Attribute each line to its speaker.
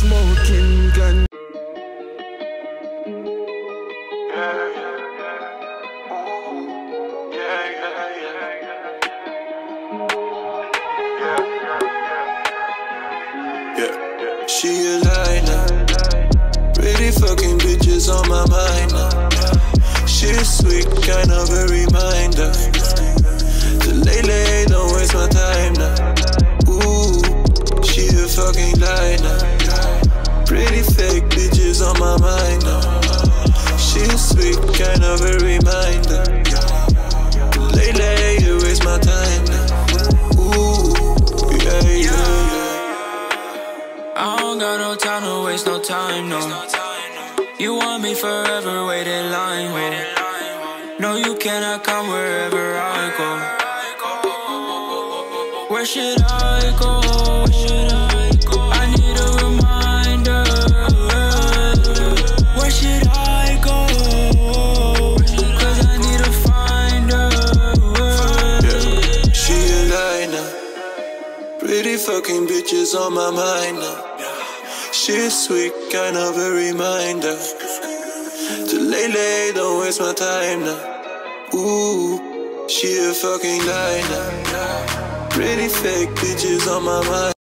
Speaker 1: smoking gun.
Speaker 2: Yeah, she a lie now. Pretty fucking bitches on my mind now. She's sweet, kind of now. She's sweet, kind of a reminder. Lately, you waste my time. Ooh, yeah, yeah.
Speaker 3: I don't got no time to waste no time, no. You want me forever, wait in line, oh. No, you cannot come wherever I go. Where should I go?
Speaker 2: Pretty fucking bitches on my mind now. She's sweet, kind of a reminder. To lately, don't waste my time now. Ooh, she a fucking now. Pretty fake bitches on my mind.